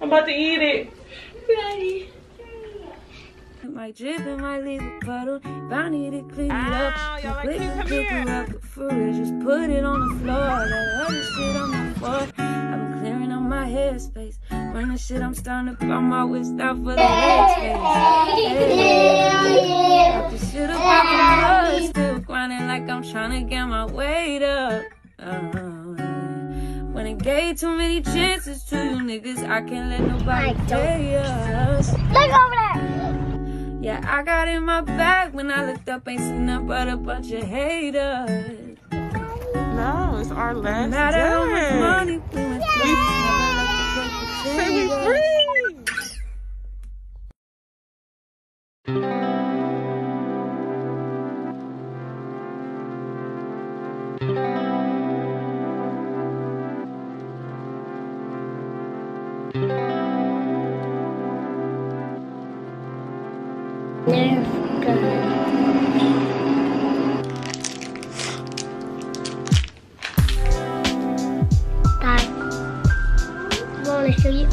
I'm about to eat it. Ready. My drip and my leave a puddle. If I need to clean it up, Ow, y'all my like click Come pick here. up. But for real, just put it on the floor. That other shit on the floor. I've been clearing up my headspace. When the shit I'm starting to blow my waist out for the headspace. Got the shit up out the mud, still grinding like I'm trying to get my weight up. Uh, when it gave too many chances to you niggas, I can't let nobody play us. Look over there. Yeah, I got in my bag when I looked up, ain't seen nothing but a bunch of haters. No, it's our last Matter how much money we went through, never let the paper Say we free.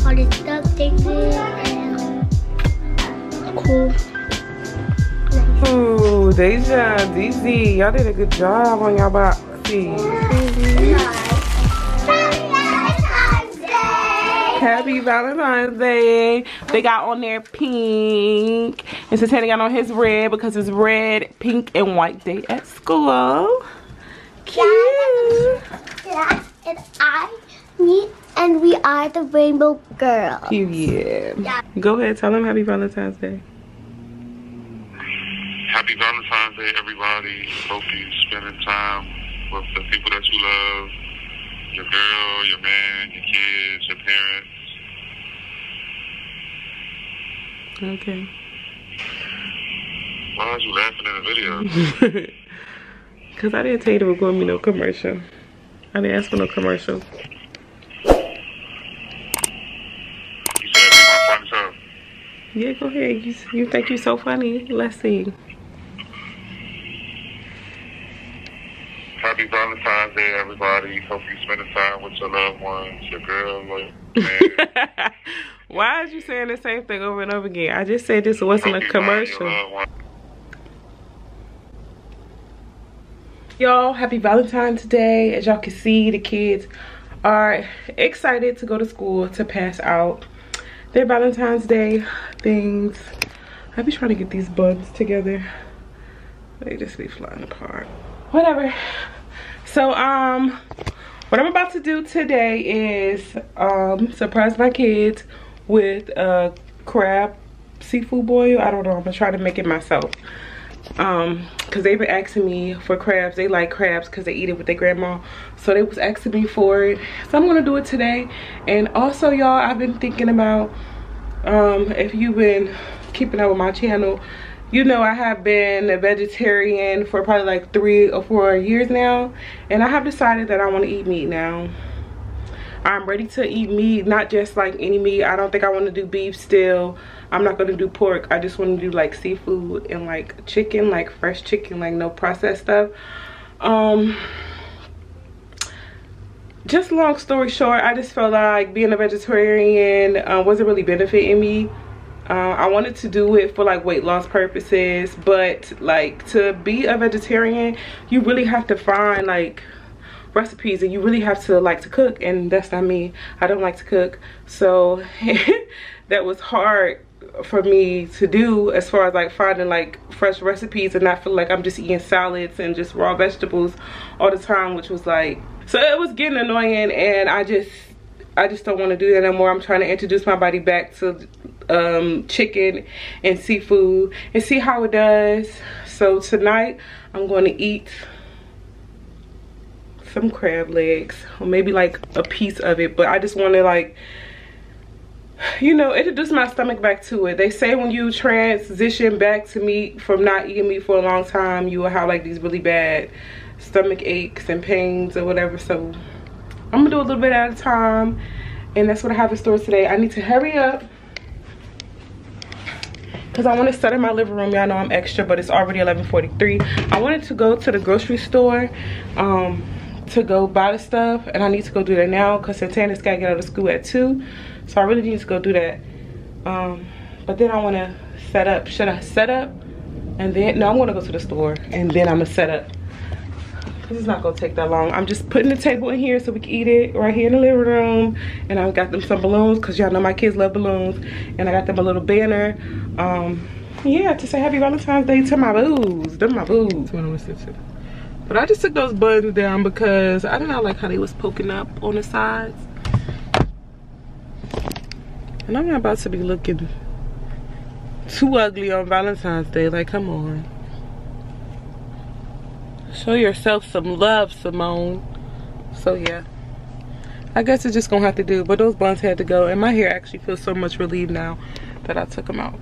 Want to show you all the stuff they did and cool. Ooh, Deja, DZ, y'all did a good job on y'all boxes. Happy Valentine's Day. They got on their pink. And Santana got on his red because it's red, pink, and white day at school. Cute. Dad and I, me, and we are the Rainbow Girl. Period. Yeah. Go ahead, tell them Happy Valentine's Day. Happy Valentine's Day, everybody. Hope you spending time with the people that you love. Your girl, your man, your kids, your parents. Okay. Why are you laughing in the video? Because I didn't tell you there was going to be no commercial. I didn't ask for no commercial. You said you want to find yourself. Yeah, go ahead. You, you think you're so funny. Let's see. Happy Valentine's Day, everybody. Hope you spending time with your loved ones, your girl, man. Why is you saying the same thing over and over again? I just said this wasn't a Hope your commercial. Y'all, happy Valentine's Day. As y'all can see, the kids are excited to go to school to pass out their Valentine's Day things. I be trying to get these buns together. They just be flying apart. Whatever. So, um, what I'm about to do today is um surprise my kids with a crab seafood boil. I don't know. I'm gonna try to make it myself um because they've been asking me for crabs. They like crabs because they eat it with their grandma. So they was asking me for it. So i'm gonna do it today. And also y'all i've been thinking about um if you've been keeping up with my channel you know i have been a vegetarian for probably like three or four years now. And i have decided that i want to eat meat now. I'm ready to eat meat, not just like any meat. I don't think I want to do beef still. I'm not to do pork. I just want to do like seafood and like chicken, like fresh chicken, like no processed stuff. Um, just long story short, I just felt like being a vegetarian uh, wasn't really benefiting me. Uh, I wanted to do it for like weight loss purposes, but like to be a vegetarian, you really have to find like recipes and you really have to like to cook and that's not me i don't like to cook so that was hard for me to do as far as like finding like fresh recipes and not feel like i'm just eating salads and just raw vegetables all the time which was like so it was getting annoying and i just i just don't want to do that anymore i'm trying to introduce my body back to um chicken and seafood and see how it does. So tonight i'm going to eat some crab legs or maybe like a piece of it but i just want to like you know introduce my stomach back to it they say when you transition back to meat from not eating meat for a long time you will have like these really bad stomach aches and pains or whatever so i'm gonna do a little bit at a time and that's what i have in store today i need to hurry up because I want to set in my living room. Y'all know I'm extra, but it's already 11:43. I wanted to go to the grocery store um, to go buy the stuff, and I need to go do that now because Santana's got to get out of school at 2. So I really need to go do that. Um, but then I want to set up. Should I set up? And then, no, I'm going to go to the store. And then I'm going to set up. This is not going to take that long. I'm just putting the table in here so we can eat it right here in the living room. And I got them some balloons because y'all know my kids love balloons. And I got them a little banner. Um, yeah, to say happy Valentine's Day to my boos. Them my boos. But I just took those buttons down because I did not like how they was poking up on the sides. And I'm not about to be looking too ugly on Valentine's Day. Like, come on. Show yourself some love, Symone. So, yeah. I guess it's just gonna have to do. But those buns had to go. And my hair actually feels so much relieved now that I took them out.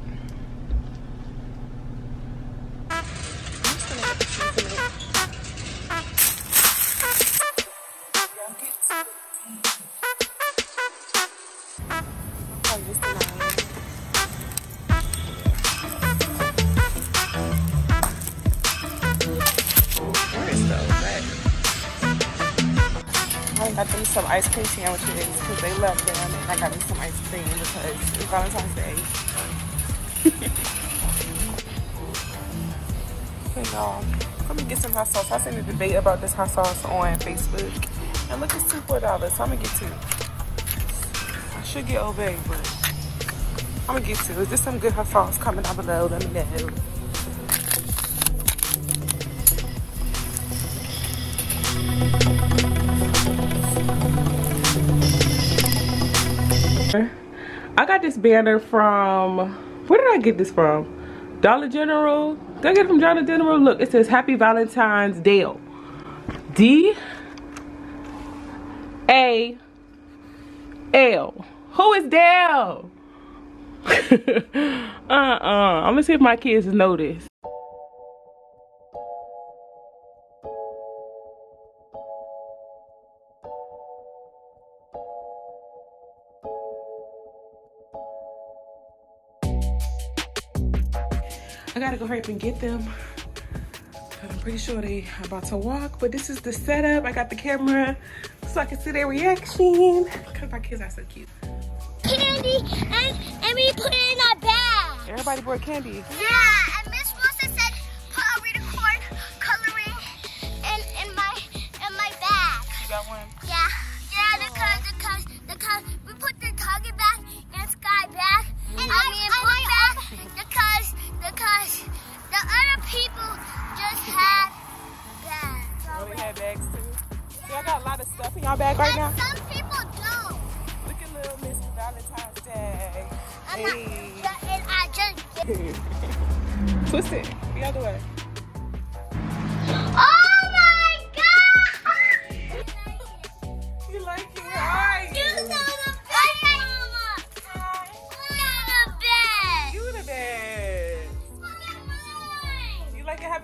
Some ice cream sandwiches because they love them. And I got me some ice cream because it's Valentine's Day. okay, y'all. Um, let me get some hot sauce. I seen a debate about this hot sauce on Facebook. And look, it's two four dollars. So I'm gonna get two. I should get Old Bay, but I'm gonna get two. Is there some good hot sauce coming down below? Let me know. I got this banner from, where did I get this from? Dollar General. Did I get it from Dollar General? Look, it says Happy Valentine's Dale. D A L. Who is Dale? uh-uh. I'm gonna see if my kids know I gotta go hurry up and get them. I'm pretty sure they are about to walk, but this is the setup. I got the camera so I can see their reaction. Cause my kids are so cute. Candy and, and we put it in our bag. Everybody brought candy. Yeah, and Miss Wilson said put a cord coloring in, in my in my bag. You got one? Yeah, yeah, because because because we put the target back and sky back and I mean book back because the other people just had bags. Oh, they had bags too. Y'all got a lot of stuff in y'all bag right now? Some people don't. Look at little Miss Valentine's Day. I'm Hey. not, and I just Twist it the other way.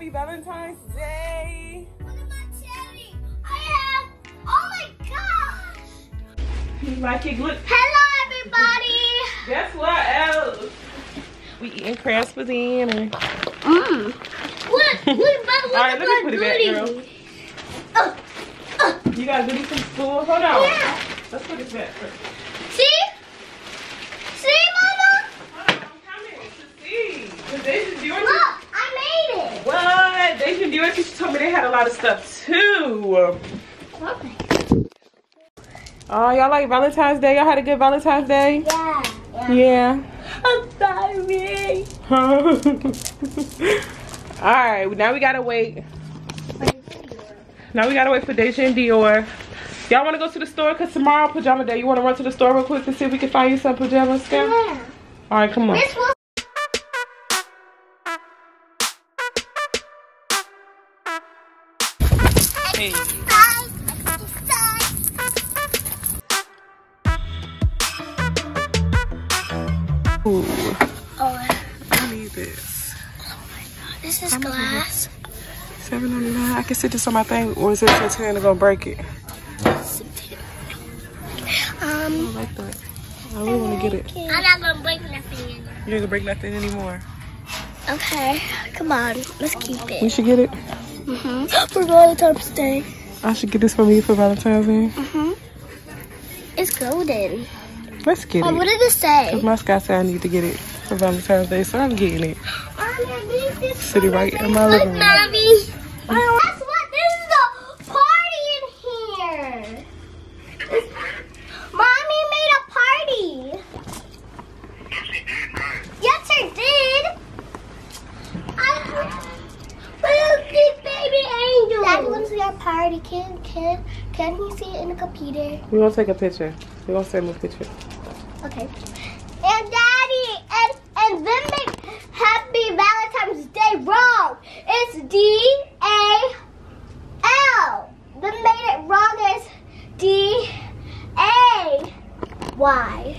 Happy Valentine's Day? Look at my cherry. I have. Oh my gosh. You like it? Look. Hello, everybody. Guess what else? We eating crabs for dinner. Mmm. Look, look, but look All right, at let me put it back, booty. Uh, uh, You gotta do this from school. Hold on. yeah. Let's put it back first. See? See, Mama? Hold on, I'm coming to see. Cause Deja Dior. Look, I made it. What? Deja Dior teacher told me they had a lot of stuff too. Okay. Oh, y'all like Valentine's Day? Y'all had a good Valentine's Day? Yeah. Yeah. I'm sorry. All right, now we gotta wait. Now we gotta wait for Deja and Dior. Y'all wanna go to the store? Cause tomorrow pajama day. You wanna run to the store real quick to see if we can find you some pajamas, Scam? Yeah. All right, come on. Ooh, Oh, I need this. this is I'm gonna glass. Seven ninety nine. I can sit this on my thing, or is it so ten to break it? I Um, don't like that. I really want to get it. I'm not gonna break nothing in. You ain't gonna break nothing anymore. Okay, come on, let's keep it. We should get it. Mm-hmm. For Valentine's Day. I should get this for me for Valentine's Day. Mm-hmm. It's golden. Let's get Oh, it. what did it say? Cause my Scott said I need to get it for Valentine's Day, so I'm getting it. Sit it right in my living room. Mommy. Guess what? This is a party in here. Mommy made a party. Yes, I did. I, Look, this baby angel. Daddy wants to see our party. Can can can he see it in the computer? We gonna take a picture. We gonna send him a picture. Okay. And Daddy, and and then make Happy Valentine's Day wrong. It's D A L. Then made it wrong as D A Y.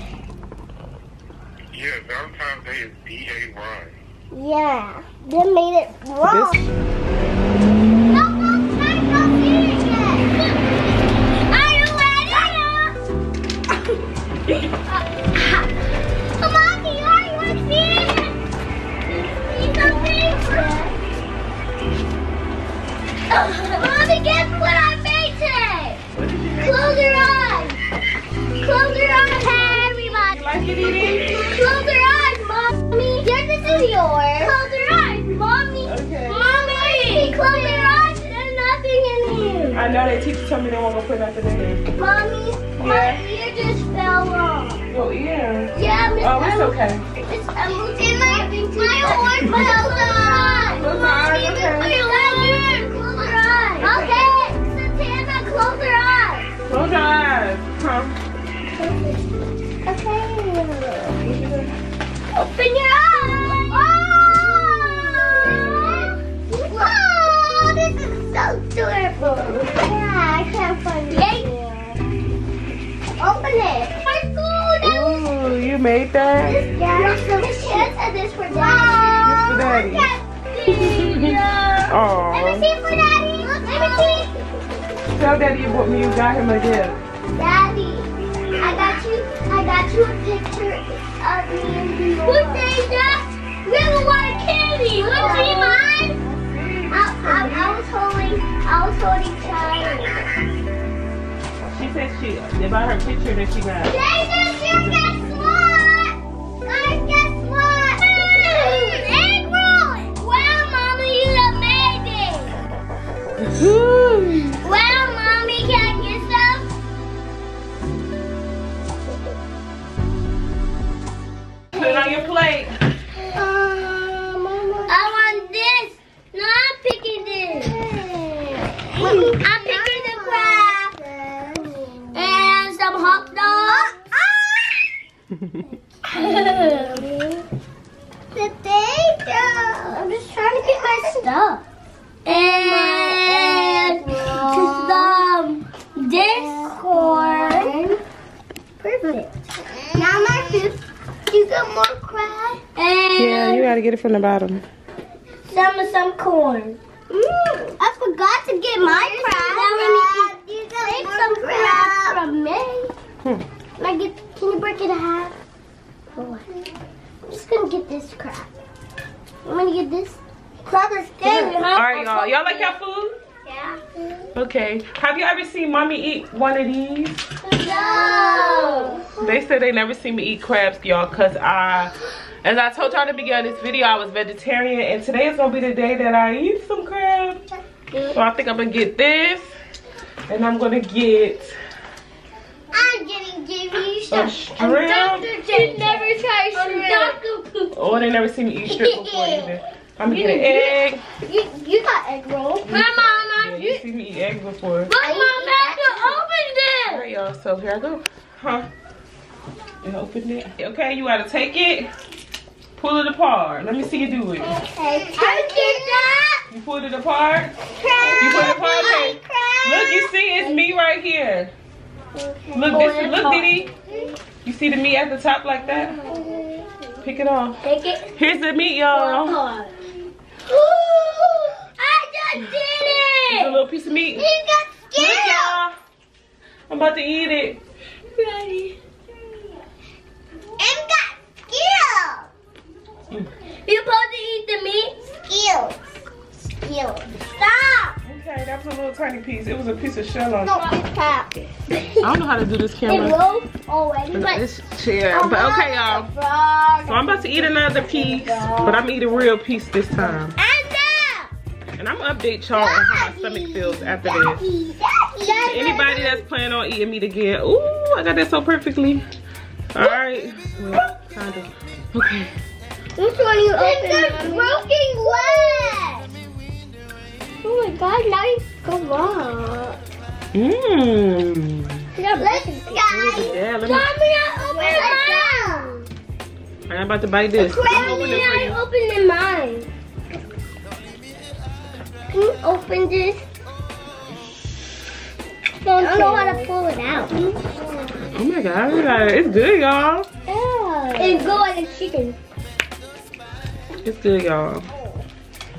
Yeah, Valentine's Day is D-A-Y. Yeah. Then made it wrong. This Close your eyes, mommy. Here, this is yours. Close your eyes, mommy. Okay. Mommy, close your eyes. There's nothing in here. I know that teacher told me they won't go put nothing in here. Mommy, Yeah. my ear just fell off. Your ear. Yeah, Miss Oh, it's okay. It's Emma. And my, my horn fell off. Close my eyes, Close okay. your eyes. Close your eyes. Okay. Santana, close your eyes. Close your eyes. Huh? Open your eyes. Oh! Oh, this is so adorable. Yeah, I can't find it. Open it. My school. Ooh, you made that? Yeah. This and this for daddy. This for daddy. Look. Yeah. Let me Oh. see it for daddy. Let me see. Tell daddy you bought me, you got him a gift. Daddy, I got you. I got you a picture of me and you. Who said that? We have a lot of candy. Want to see mine? I, I, I was holding. I was holding. She said she, they bought her picture that she got. Jason, you guess get it from the bottom. some of some corn. Mm, I forgot to get my crab. Now let me get, take some crab from me. Hmm. Can I get? Can you break it in half? For what? I'm just gonna get this crab. I'm gonna get this. Crab is scary, All huh? right, y'all. Y'all like your food? Yeah. Okay. Have you ever seen mommy eat one of these? No. They said they never seen me eat crabs, y'all, cause I, as I told y'all at the beginning of this video, I was vegetarian, and today is gonna be the day that I eat some crabs. So I think I'm gonna get this, and I'm gonna get I'm getting Jimmy a shrimp. She never tried shrimp. Oh, they never seen me eat shrimp before either. I'm gonna get an egg. You, you got egg roll. My Yeah, mama. you see me eat eggs before. But mom has to open Alright, y'all. So here I go. Huh? You open it. Okay, you gotta take it, pull it apart. Let me see you do it. Okay. I get that. You pulled it apart. Crab. You put it apart. Okay. Look, you see, it's me right here. Look, this. Look, Diddy. You see the meat at the top like that? Pick it off. Take it. Here's the meat, y'all. I just did It's a it. little piece of meat. You got Look, skin. y'all. I'm about to eat it. Ready. And got skill. You supposed to eat the meat? Skill. Skill. Stop. Okay, that was a little tiny piece. It was a piece of shell on. No, it's crap. I don't know how to do this camera. rolled already, but This chair. But okay, y'all. So I'm about to eat another piece, but I'm eating a real piece this time. And now. And I'm gonna update y'all on how my stomach feels after this. To anybody that's planning on eating meat again, ooh, I got that so perfectly. All right, well, kind of. Okay. Which one you open? It's a broken leg. Oh my god, now you go wrong. Mmm. Let's guys. Yeah, let me. Mommy, I open mine. I'm about to bite this. I'm opening Mommy, I you. opened mine. Can you open this? I don't know how to pull it out. Oh my god, it's good, y'all. Yeah. It's good like a chicken. It's good, y'all.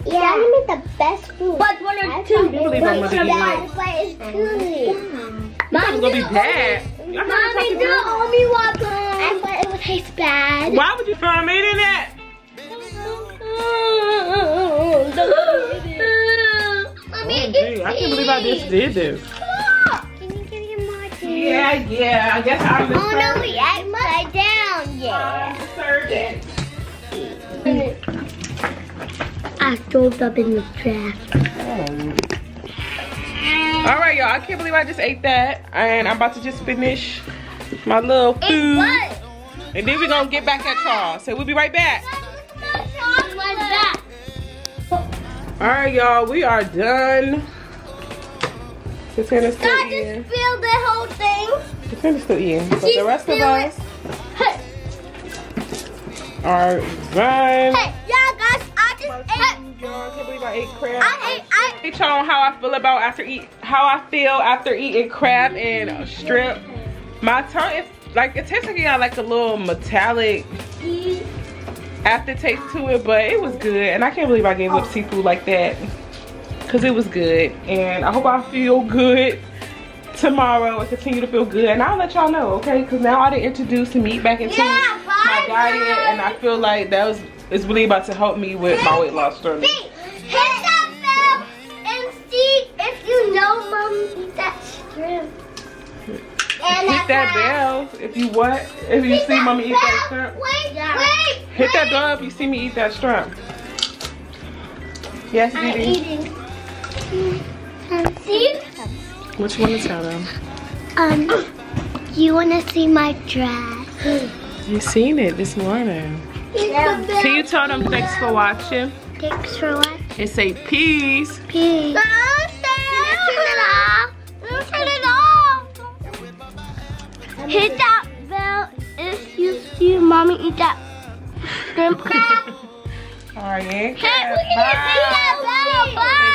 Yeah, I make the best food. But one or two. I can't believe I'm gonna eat bad, but it's good. It's gonna be bad. Y'all never Mommy, do about- owe me one. I thought it would taste bad. Why would you throw them in that? Mommy, Oh, gee, I can't believe I just did this. Can you give me more too? Yeah, yeah. I guess I'm the Oh no, we upside down. Uh, yeah. surgeon. I threw up in the trash. Oh. All right, y'all. I can't believe I just ate that, and I'm about to just finish my little food, and then we're gonna get back at y'all. So we'll be right back. All right, y'all. We are done. Tiffany's still God eating. just spilled the whole thing. Tiffany's still eating. But She the rest of us Hey, are done. hey, yeah, guys, I just ate. Y'all, I can't believe I ate crab. I ate. I Tell y'all on how I feel about after eat how I feel after eating crab and strip. My tongue is like it tastes like it got like a little metallic aftertaste to it, but it was good. And I can't believe I gave up seafood like that. Cause it was good. And I hope I feel good tomorrow and continue to feel good. And I'll let y'all know, okay? Cause now I didn't introduce meat back into Yeah, my diet and I feel like that was is really about to help me with my weight loss journey. Hit that bell and see if you know mom eat that shrimp. And Hit that bell if you what? If you see mommy eat that shrimp. Wait, wait. Hit that bell if you see me eat that shrimp. Yes, I'm Didi. eating. See? What you want to tell them? Um, you want to see my dress? You seen it this morning. Yeah. Can you tell them thanks for watching Thanks for what? and say peace? Peace. Don't turn it off. Hit that bell if you see mommy eat that shrimp crab. All right, hit that bell. Bye.